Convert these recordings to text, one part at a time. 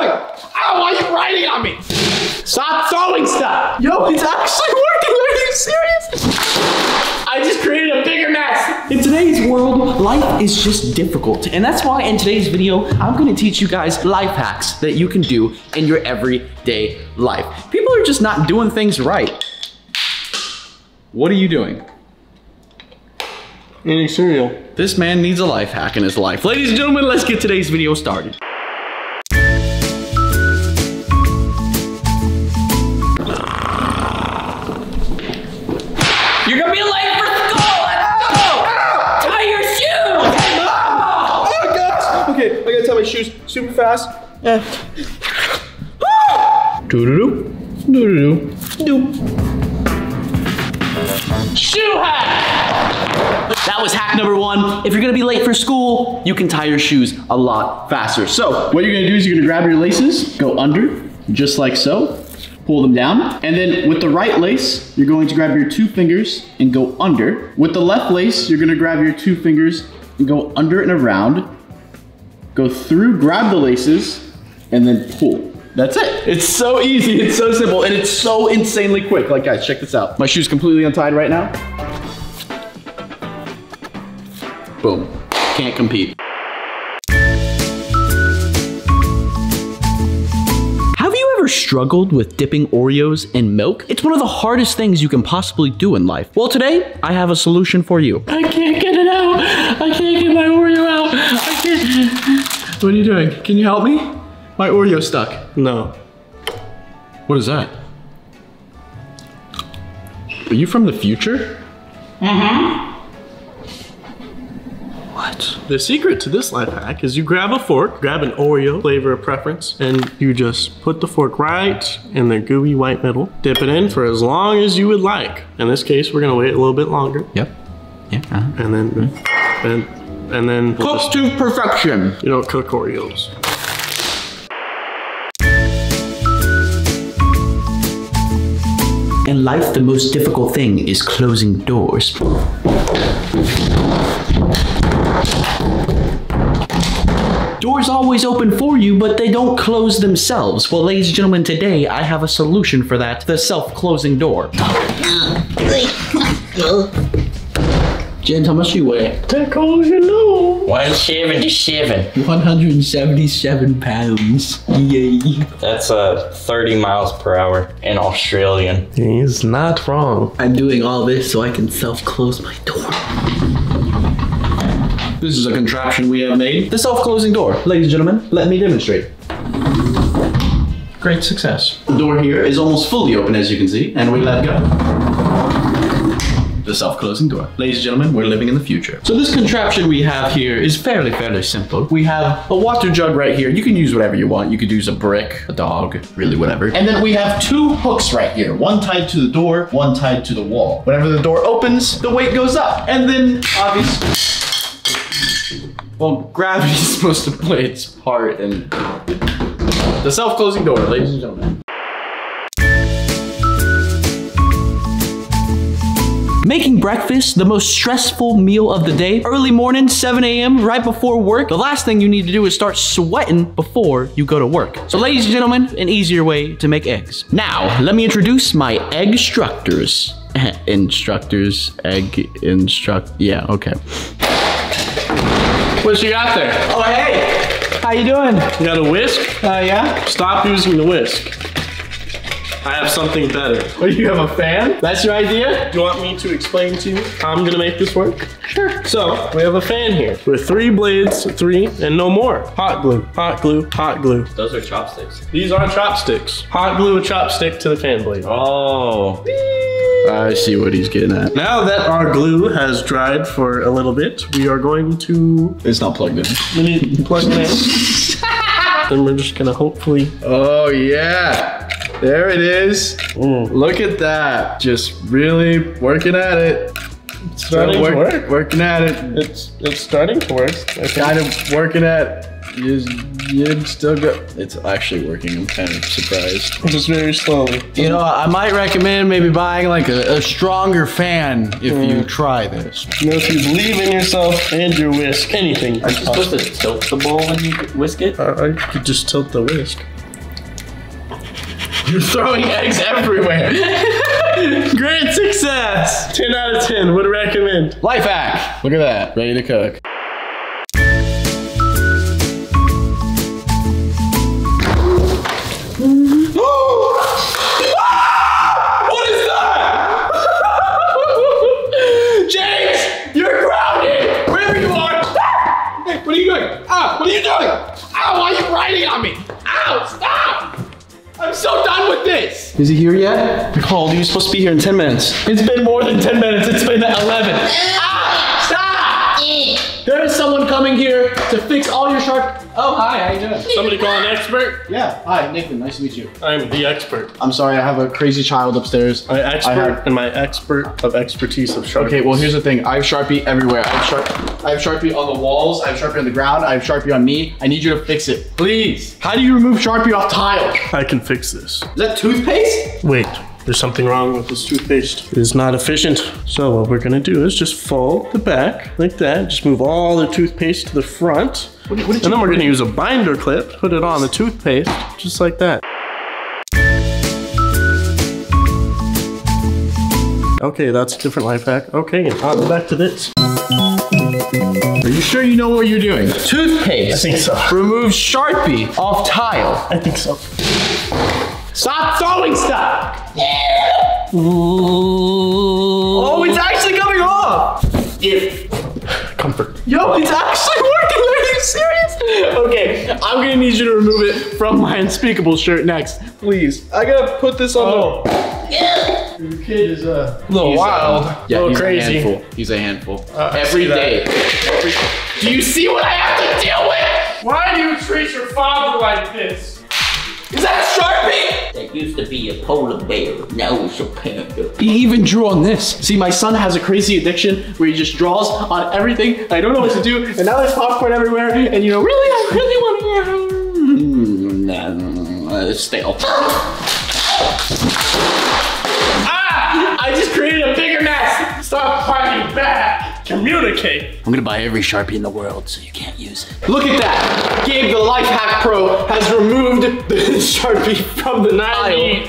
doing? Oh, why are you riding on me? Stop throwing stuff. Yo, it's actually working. Are you serious? I just created a bigger mess. In today's world, life is just difficult. And that's why in today's video, I'm gonna teach you guys life hacks that you can do in your everyday life. People are just not doing things right. What are you doing? Eating cereal. This man needs a life hack in his life. Ladies and gentlemen, let's get today's video started. Shoes super fast. Yeah. Doo-doo-doo, doo-doo-doo, doo. Shoe hack! That was hack number one. If you're gonna be late for school, you can tie your shoes a lot faster. So, what you're gonna do is you're gonna grab your laces, go under, just like so, pull them down, and then with the right lace, you're going to grab your two fingers and go under. With the left lace, you're gonna grab your two fingers and go under and around, go through, grab the laces, and then pull. That's it. It's so easy, it's so simple, and it's so insanely quick. Like guys, check this out. My shoe's completely untied right now. Boom. Can't compete. Have you ever struggled with dipping Oreos in milk? It's one of the hardest things you can possibly do in life. Well, today, I have a solution for you. I can't get it out. I can't get my Oreo out. I can't. What are you doing? Can you help me? My Oreo's stuck. No. What is that? Are you from the future? What? The secret to this life hack is you grab a fork, grab an Oreo flavor of preference, and you just put the fork right in the gooey white middle. Dip it in for as long as you would like. In this case, we're gonna wait a little bit longer, Yep. Yeah. uh-huh. and then, and and then we'll Cooked just, to perfection. you don't cook Oreos. In life, the most difficult thing is closing doors. Doors always open for you, but they don't close themselves. Well, ladies and gentlemen, today I have a solution for that the self closing door. Jen, how much do you weigh? Tickles you know. 177. 177 pounds. Yay. That's uh 30 miles per hour in Australian. He's not wrong. I'm doing all this so I can self close my door. This is a contraption we have made. The self closing door. Ladies and gentlemen, let me demonstrate. Great success. The door here is almost fully open, as you can see, and we let go. The self closing door. Ladies and gentlemen, we're living in the future. So, this contraption we have here is fairly, fairly simple. We have a water jug right here. You can use whatever you want. You could use a brick, a dog, really whatever. And then we have two hooks right here one tied to the door, one tied to the wall. Whenever the door opens, the weight goes up. And then, obviously, well, gravity's supposed to play its part in the self-closing door, ladies and gentlemen. Making breakfast the most stressful meal of the day. Early morning, 7 a.m., right before work. The last thing you need to do is start sweating before you go to work. So, ladies and gentlemen, an easier way to make eggs. Now, let me introduce my egg instructors. instructors, egg instruct. Yeah, okay. What you got there? Oh, hey. How you doing? You got a whisk? Uh, yeah? Stop using the whisk. I have something better. What, you have a fan? That's your idea? Do you want me to explain to you how I'm gonna make this work? Sure. So, we have a fan here with three blades, three, and no more. Hot glue, hot glue, hot glue. Those are chopsticks. These are chopsticks. Hot glue a chopstick to the fan blade. Oh. I see what he's getting at. Now that our glue has dried for a little bit, we are going to It's not plugged in. we need to plug it in. then we're just gonna hopefully. Oh, yeah. There it is. Mm. Look at that. Just really working at it. It's starting Work- to work. Working at it. It's it's starting to work. I think. Kind of working at You, you still go. It's actually working. I'm kind of surprised. Just very slowly. You know, I might recommend maybe buying like a, a stronger fan if you try this. You know, if you believe in yourself and your whisk, anything Are is you supposed to tilt the bowl when you whisk it? I, I could just tilt the whisk. You're throwing eggs everywhere. Great success! 10 out of 10, would recommend. Life hack. Look at that. Ready to cook. What is that? James, you're grounded. Wherever you are. Hey, what are you doing? Ah, what are you doing? Ow, why are you riding on me? Ow, stop! I'm so done with this! Is he here yet? Nicole, you're supposed to be here in 10 minutes. It's been more than 10 minutes, it's been 11. Ah, stop! There is someone coming here to fix all your sharp. Oh, hi, how you doing? Somebody call an expert? Yeah. Hi, Nathan. Nice to meet you. I'm the expert. I'm sorry, I have a crazy child upstairs. My expert have- and my expert of expertise of shark. Okay, well here's the thing. I have Sharpie everywhere. I have Sharp I have Sharpie on the walls, I have Sharpie on the ground, I have Sharpie on me. I need you to fix it. Please. How do you remove Sharpie off tile? I can fix this. Is that toothpaste? Wait, there's something wrong with this toothpaste. It is not efficient. So what we're gonna do is just fold the back like that. Just move all the toothpaste to the front. What, what And then we're gonna use a binder clip, put it on the toothpaste, just like that. Okay, that's a different life hack. Okay, and on back to this. Are you sure you know what you're doing? Toothpaste. I think so. Remove Sharpie off tile. I think so. Stop throwing stuff! Yeah. Oh, it's actually coming off. If. Comfort. Yo, it's actually working. Are you serious? Okay, I'm gonna need you to remove it from my unspeakable shirt next. Please. I gotta put this on Oh, Your kid is a little he's, uh, wild. yeah, little he's crazy. a handful. He's a handful. I Every see that. day. Every- Do you see what I have to deal with? Why do you treat your father like this? Is that a Sharpie? That used to be a polar bear. Now it's a panda. He even drew on this. See, my son has a crazy addiction where he just draws on everything. I don't know what to do, and now there's popcorn everywhere. And you know, really, I really want to. It's stale. Ah! I just created a bigger mess. Stop fighting back. Communicate. I'm gonna buy every Sharpie in the world so you can't use it. Look at that. Gabe, the Life Hack Pro, has removed the Sharpie from the 90, aisle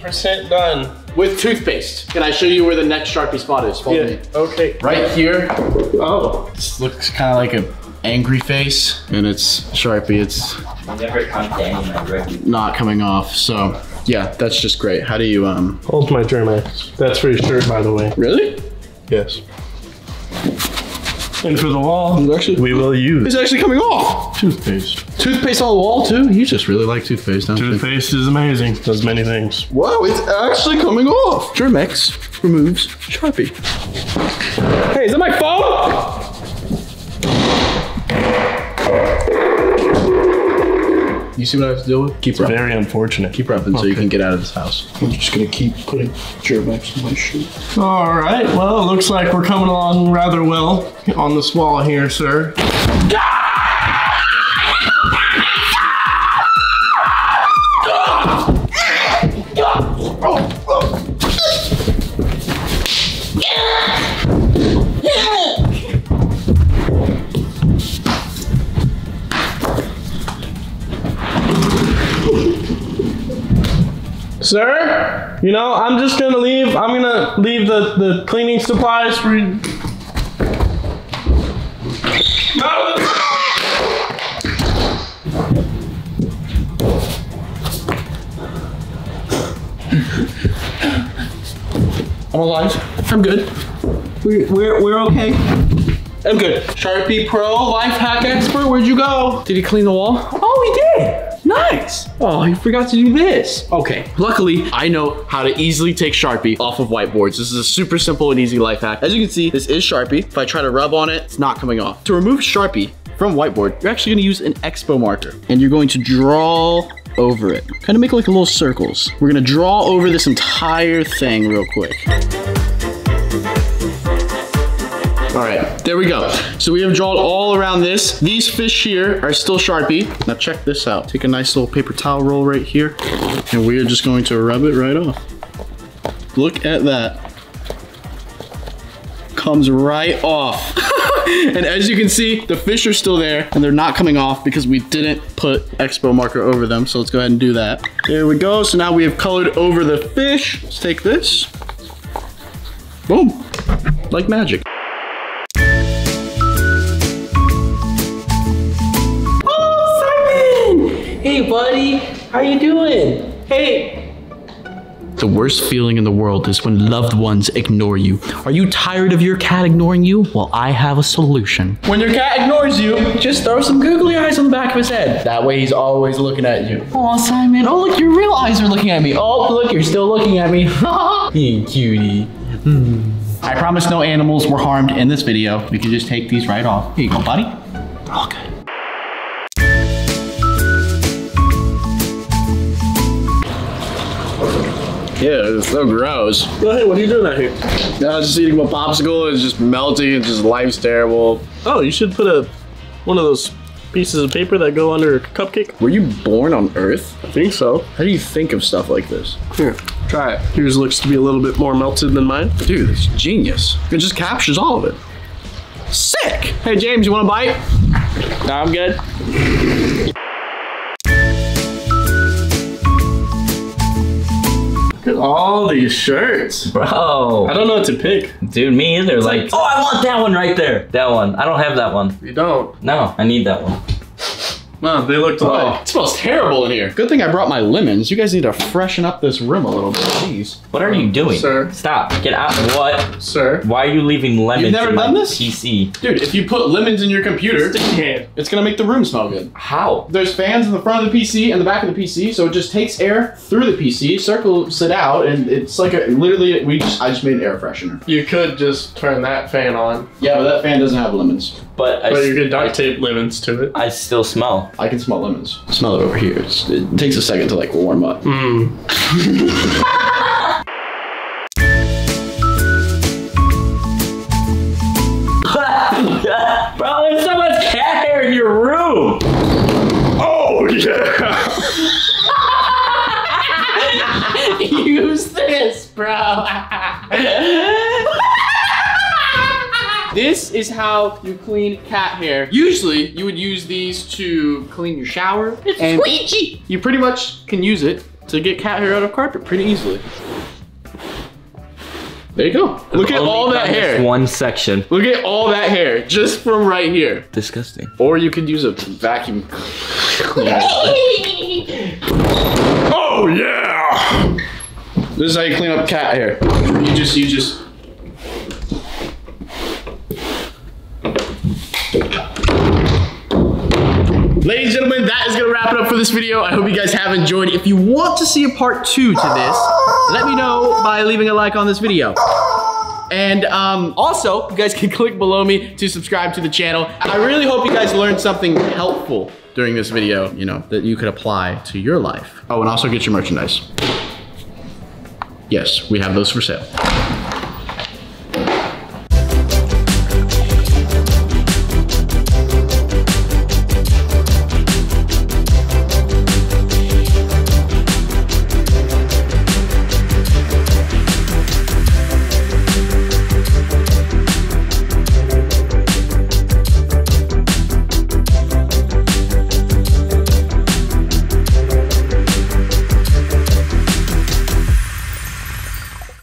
98% done. with toothpaste. Can I show you where the next Sharpie spot is? Follow me. Okay. Right here, Oh. this looks kind of like a angry face, and it's Sharpie. It's Never come down not coming off. So yeah, that's just great. How do you um? Hold my Germ-X. That's for your shirt, by the way. Really? Yes. And for the wall, actually- we will use It's actually coming off. toothpaste. Toothpaste on the wall too. You just really like toothpaste, don't you? Toothpaste is amazing. Does many things. Wow, it's actually coming off. Germ-X removes Sharpie. Hey, is that my phone? You see what I have to deal with? Keep repping. Very unfortunate. Keep repping so you can get out of this house. I'm just gonna keep putting Germ-X in my shoe. All right. Well, it looks like we're coming along rather well on this wall here, sir. Sir, you know, I'm just gonna leave. I'm gonna leave the, the cleaning supplies for you. I'm alive. I'm good. We're, we're, we're okay. I'm good. Sharpie Pro Life Hack Expert, where'd you go? Did he clean the wall? Oh, he did. Nice. Oh, he forgot to do this. Okay. Luckily, I know how to easily take Sharpie off of whiteboards. This is a super simple and easy life hack. As you can see, this is Sharpie. If I try to rub on it, it's not coming off. To remove Sharpie from whiteboard, you're actually gonna use an Expo marker. And you're going to draw over it. Kind of make like little circles. We're gonna draw over this entire thing real quick. All right, there we go. So we have drawn all around this. These fish here are still Sharpie. Now check this out. Take a nice little paper towel roll right here, and we are just going to rub it right off. Look at that. Comes right off. and as you can see, the fish are still there and they're not coming off because we didn't put Expo marker over them. So let's go ahead and do that. There we go. So now we have colored over the fish. Let's take this. Boom. Like magic. Hey, buddy. How you doing? Hey. The worst feeling in the world is when loved ones ignore you. Are you tired of your cat ignoring you? Well, I have a solution. When your cat ignores you, just throw some googly eyes on the back of his head. That way he's always looking at you. Oh, Simon. Oh, look, your real eyes are looking at me. Oh, look, you're still looking at me. you cutie. Hmm. I promise no animals were harmed in this video. We can just take these right off. Here you go, buddy. All good. Yeah, it's so gross. Go ahead, what are you doing out here? I was just eating my popsicle, it's just melting, It's just life's terrible. Oh, you should put a one of those pieces of paper that go under a cupcake. Were you born on Earth? I think so. How do you think of stuff like this? Here, try it. Yours looks to be a little bit more melted than mine. Dude, it's genius. It just captures all of it. Sick! Hey James, you want a bite? No, I'm good. All these shirts. Bro. I don't know what to pick. Dude, me either. Like, oh, I want that one right there. That one. I don't have that one. You don't. No, I need that one. No, they looked Oh, alike. it smells terrible in here. Good thing I brought my lemons. You guys need to freshen up this room a little bit. Jeez. What are you doing? Sir. Stop. Get out. What? Sir. Why are you leaving lemons You've never in my done this? PC? Dude, if you put lemons in your computer, Stick your hand. it's gonna make the room smell good. How? There's fans in the front of the PC and the back of the PC, so it just takes air through the PC, circles it out, and it's like a literally we just I just made an air freshener. You could just turn that fan on, Yeah, but that fan doesn't have lemons. But I, but s- you could duct tape lemons to it. I still smell. I can smell lemons. Smell it over here. It's, it takes a second to like warm up. Mmm. Bro, there's so much cat hair in your room. Oh yeah. Use this, bro. this is how you clean cat hair. Usually, you would use these to clean your shower. It's and squeegee. You pretty much can use it to get cat hair out of carpet pretty easily. There you go. Look at all that hair. One section. Look at all that hair just from right here. Disgusting. Or you could use a vacuum cleaner. Oh yeah. This is how you clean up cat hair. You just, you just. Ladies and gentlemen, that is gonna wrap it up for this video. I hope you guys have enjoyed. If you want to see a part two to this, let me know by leaving a like on this video. And um, also, you guys can click below me to subscribe to the channel. I really hope you guys learned something helpful during this video, you know, that you could apply to your life. Oh, and also get your merchandise. Yes, we have those for sale.